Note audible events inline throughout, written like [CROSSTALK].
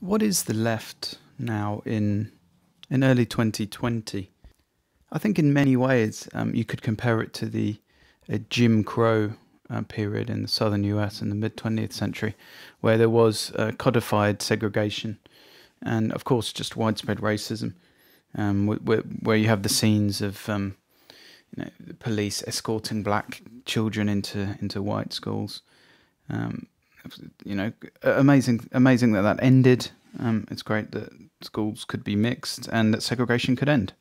what is the left now in in early 2020? I think in many ways um, you could compare it to the uh, Jim Crow uh, period in the southern US in the mid 20th century, where there was uh, codified segregation and, of course, just widespread racism, um, where, where you have the scenes of um, you know, police escorting black children into into white schools. Um, you know, amazing, amazing that that ended. Um, it's great that schools could be mixed and that segregation could end.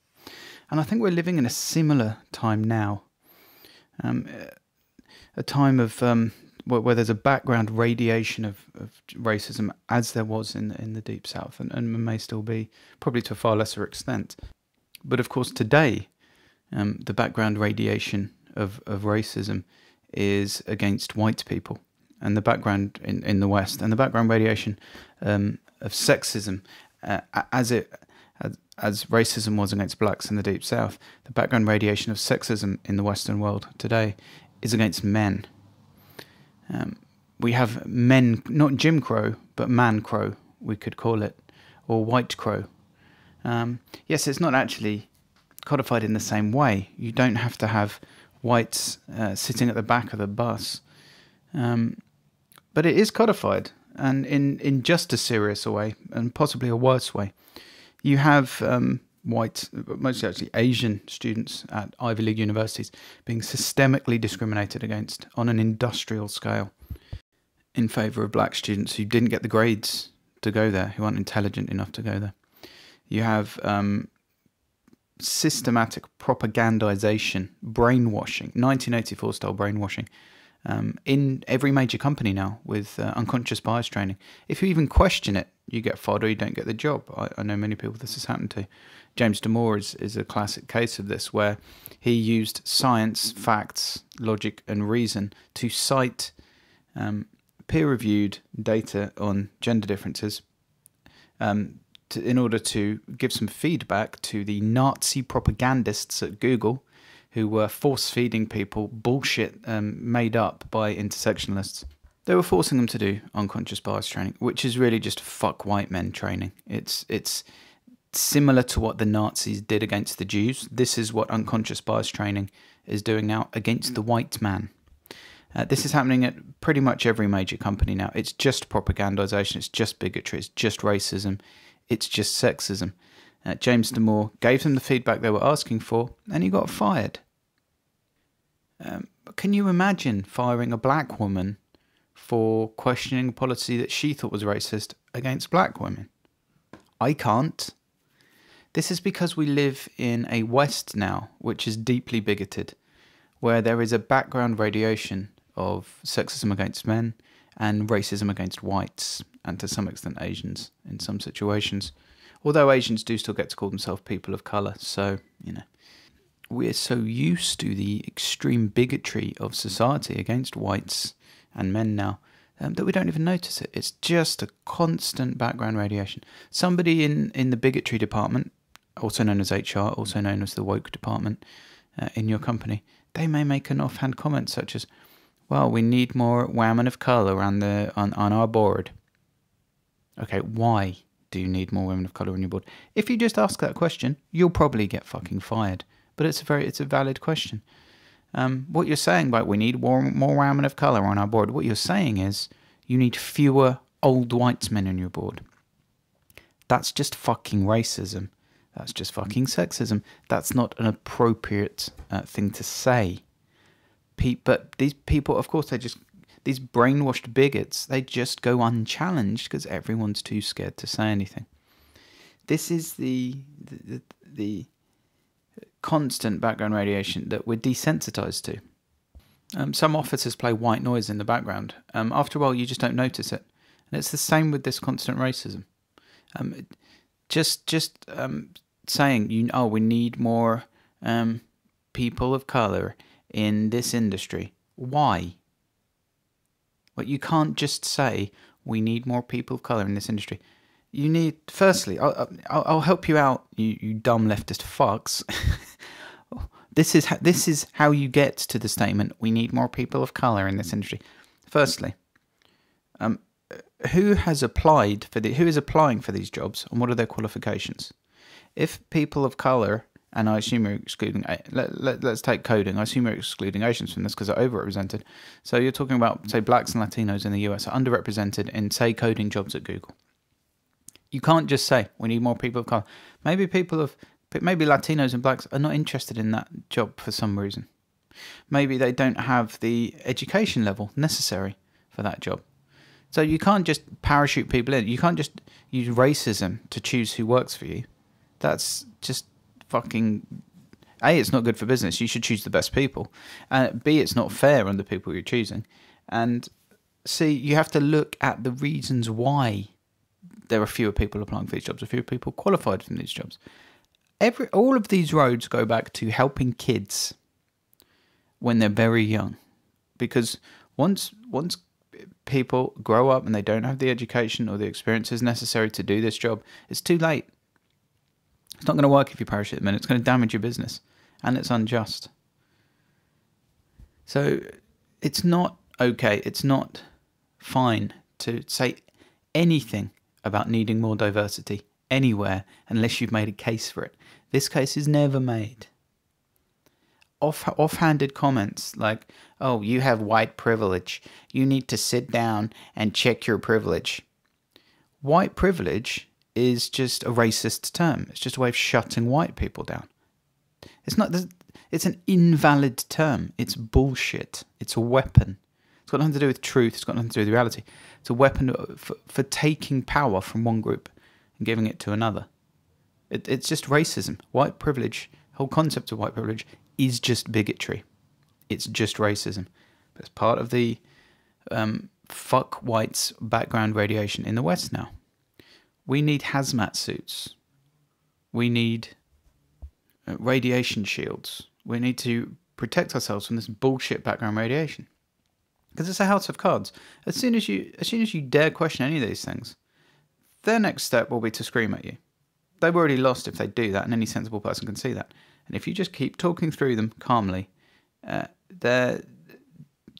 And I think we're living in a similar time now, um, a time of um, where, where, there's a background radiation of, of, racism, as there was in in the Deep South, and, and may still be, probably to a far lesser extent. But of course, today, um, the background radiation of, of racism is against white people and the background in, in the West and the background radiation um, of sexism uh, as it as, racism was against blacks in the deep south the background radiation of sexism in the western world today is against men. Um, we have men not jim crow but man crow we could call it or white crow. Um, yes it's not actually codified in the same way. You don't have to have whites uh, sitting at the back of the bus. Um, but it is codified, and in, in just as serious a way, and possibly a worse way. You have um, white, mostly actually Asian students at Ivy League universities being systemically discriminated against on an industrial scale in favour of black students who didn't get the grades to go there, who aren't intelligent enough to go there. You have um, systematic propagandization, brainwashing, 1984 style brainwashing um, in every major company now with uh, unconscious bias training. If you even question it, you get fired or you don't get the job. I, I know many people this has happened to. James Damore is, is a classic case of this, where he used science, facts, logic, and reason to cite um, peer reviewed data on gender differences um, to, in order to give some feedback to the Nazi propagandists at Google who were force feeding people bullshit um, made up by intersectionalists. They were forcing them to do unconscious bias training, which is really just fuck white men training. It's it's similar to what the Nazis did against the Jews. This is what unconscious bias training is doing now against the white man. Uh, this is happening at pretty much every major company now. It's just propagandization, it's just bigotry, it's just racism, it's just sexism. Uh, James Damore gave them the feedback they were asking for, and he got fired. Um, can you imagine firing a black woman for questioning a policy that she thought was racist against black women? I can't. This is because we live in a West now, which is deeply bigoted, where there is a background radiation of sexism against men and racism against whites, and to some extent Asians in some situations. Although Asians do still get to call themselves people of colour, so, you know. We're so used to the extreme bigotry of society against whites and men now um, that we don't even notice it. It's just a constant background radiation. Somebody in, in the bigotry department, also known as HR, also known as the woke department uh, in your company, they may make an offhand comment such as, well, we need more women of colour on, the, on, on our board. Okay, why? Do you need more women of color on your board? If you just ask that question, you'll probably get fucking fired. But it's a very it's a valid question. Um, what you're saying about we need more more women of color on our board, what you're saying is you need fewer old white men on your board. That's just fucking racism. That's just fucking sexism. That's not an appropriate uh, thing to say. Pe- but these people, of course, they just these brainwashed bigots, they just go unchallenged because everyone's too scared to say anything. This is the, the, the constant background radiation that we're desensitized to. Um, some officers play white noise in the background. Um, after a while, you just don't notice it, and it's the same with this constant racism. Um, just just um, saying, you oh, we need more um, people of color in this industry. Why? But you can't just say we need more people of color in this industry. You need, firstly, I'll, I'll, I'll help you out, you, you dumb leftist fucks. [LAUGHS] this is this is how you get to the statement: we need more people of color in this industry. Firstly, um, who has applied for the who is applying for these jobs and what are their qualifications? If people of color and I assume you're excluding. Uh, let, let, us take coding. I assume you're excluding Asians from this because they're overrepresented. So you're talking about, say, blacks and Latinos in the US are underrepresented in, say, coding jobs at Google. You can't just say we need more people of color. Maybe people of maybe Latinos and blacks are not interested in that job for some reason. Maybe they don't have the education level necessary for that job. So you can't just parachute people in. You can't just use racism to choose who works for you. That's just fucking. A, it's not good for business. You should choose the best people. And uh, B, it's not fair on the people you're choosing. And C, you have to look at the reasons why there are fewer people applying for these jobs, or fewer people qualified for these jobs. Every all of these roads go back to helping kids when they're very young, because once once people grow up and they don't have the education or the experiences necessary to do this job, it's too late. It's not going to work if you parachute them in. It's going to damage your business, and it's unjust. So it's not okay. It's not fine to say anything about needing more diversity anywhere unless you've made a case for it. This case is never made. Off offhanded comments like, "Oh, you have white privilege. You need to sit down and check your privilege." White privilege is just a racist term. It's just a way of shutting white people down. It's not. It's an invalid term. It's bullshit. It's a weapon. It's got nothing to do with truth. It's got nothing to do with reality. It's a weapon for, for taking power from one group and giving it to another. It, it's just racism. White privilege, whole concept of white privilege, is just bigotry. It's just racism. It's part of the um, fuck whites background radiation in the West now. We need hazmat suits. We need uh, radiation shields. We need to protect ourselves from this bullshit background radiation. Because it's a house of cards. As soon as you as soon as you dare question any of these things, their next step will be to scream at you. They've already lost if they do that, and any sensible person can see that. And if you just keep talking through them calmly, uh, their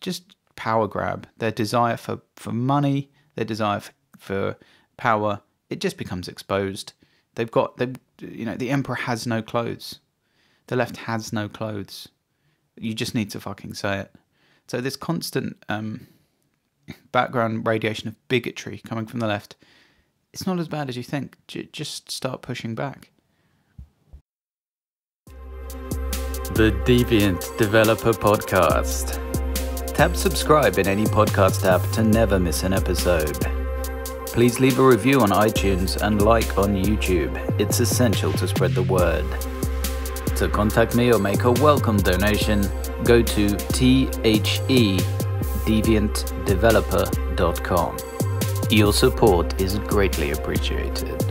just power grab, their desire for, for money, their desire for, for power, it just becomes exposed. They've got they you know the emperor has no clothes. The left has no clothes. You just need to fucking say it. So this constant um, [LAUGHS] background radiation of bigotry coming from the left, it's not as bad as you think. J- just start pushing back. The Deviant Developer Podcast. Tap subscribe in any podcast app to never miss an episode. Please leave a review on iTunes and like on YouTube. It's essential to spread the word. To contact me or make a welcome donation, go to thedeviantdeveloper.com. Your support is greatly appreciated.